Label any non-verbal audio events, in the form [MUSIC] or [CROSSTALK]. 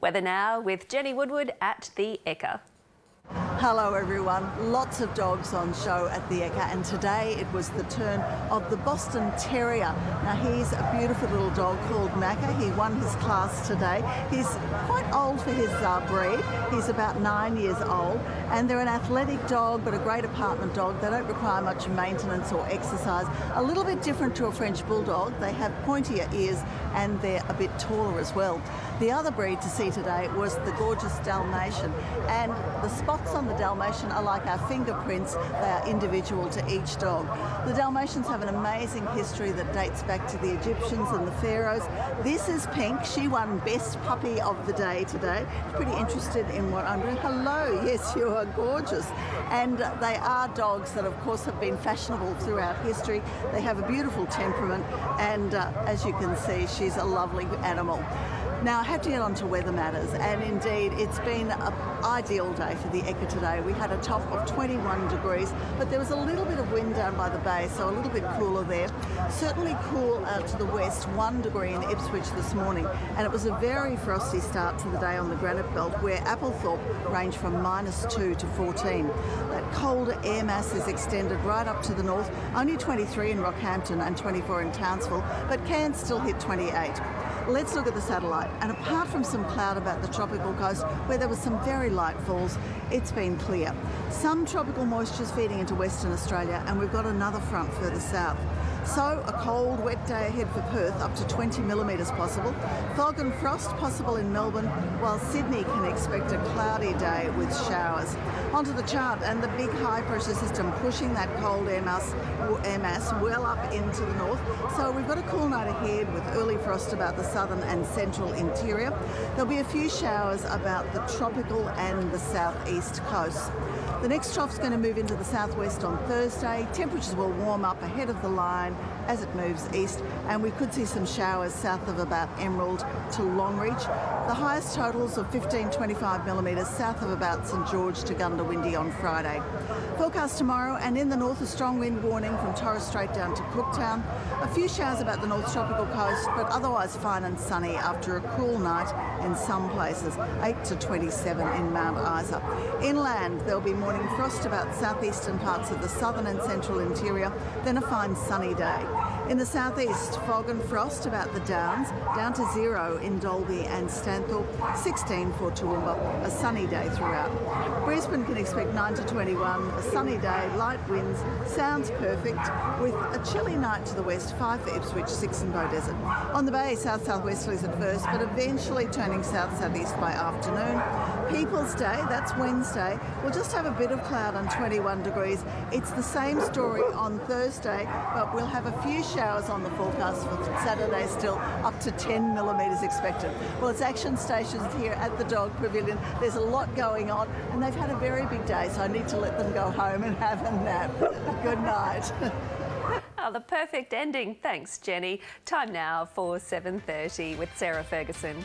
Weather now with Jenny Woodward at the Ekka. Hello everyone, lots of dogs on show at the Ekka and today it was the turn of the Boston Terrier. Now he's a beautiful little dog called Macca. He won his class today. He's quite old for his uh, breed. He's about nine years old and they're an athletic dog but a great apartment dog. They don't require much maintenance or exercise. A little bit different to a French Bulldog. They have pointier ears and they're a bit taller as well. The other breed to see today was the gorgeous Dalmatian and the spots on the Dalmatian are like our fingerprints. They are individual to each dog. The Dalmatians have an amazing history that dates back to the Egyptians and the pharaohs. This is Pink. She won Best Puppy of the Day today. Pretty interested in what I'm doing. Hello. [LAUGHS] Yes, you are gorgeous. And they are dogs that, of course, have been fashionable throughout history. They have a beautiful temperament, and uh, as you can see, she's a lovely animal. Now, I have to get on to weather matters, and indeed, it's been an ideal day for the Ekka today. We had a top of 21 degrees, but there was a little bit of wind down by the bay, so a little bit cooler there. Certainly cool out to the west, one degree in Ipswich this morning, and it was a very frosty start to the day on the granite belt, where Applethorpe ranged from minus 2 to 14. That cold air mass is extended right up to the north, only 23 in Rockhampton and 24 in Townsville, but can still hit 28. Let's look at the satellite. And apart from some cloud about the tropical coast where there was some very light falls, it's been clear. Some tropical moisture is feeding into Western Australia and we've got another front further south. So a cold, wet day ahead for Perth, up to 20 millimetres possible. Fog and frost possible in Melbourne, while Sydney can expect a cloudy day with showers. Onto the chart, and the big high pressure system pushing that cold air mass, air mass well up into the north. So we've got a cool night ahead with early frost about the southern and central interior. There'll be a few showers about the tropical and the southeast coast. The next trough's going to move into the southwest on Thursday. Temperatures will warm up ahead of the line as it moves east, and we could see some showers south of about Emerald to Longreach. The highest totals of 15 25 millimetres south of about St George to Goondiwindi on Friday. Forecast tomorrow, and in the north, a strong wind warning from Torres Strait down to Cooktown. A few showers about the north tropical coast, but otherwise fine and sunny after a cool night in some places, 8 to 27 in Mount Isa. Inland, there'll be morning frost about southeastern parts of the southern and central interior, then a fine sunny day. In the southeast, fog and frost about the Downs, down to zero in Dalby and Stanthorpe, 16 for Toowoomba, a sunny day throughout. Brisbane can expect 9 to 21, a sunny day, light winds, sounds perfect, with a chilly night to the west, 5 for Ipswich, 6 in Beaudesert. On the bay, south-southwesterlies at first, but eventually turning south-southeast by afternoon. People's Day, that's Wednesday, we'll just have a bit of cloud on 21 degrees. It's the same story on Thursday, but we'll have a few showers on the forecast for Saturday still, up to 10 millimetres expected. Well, it's action stations here at the Dog Pavilion. There's a lot going on, and they've had a very big day, so I need to let them go home and have a nap. [LAUGHS] Good night. [LAUGHS] Oh, the perfect ending. Thanks, Jenny. Time now for 7.30 with Sarah Ferguson.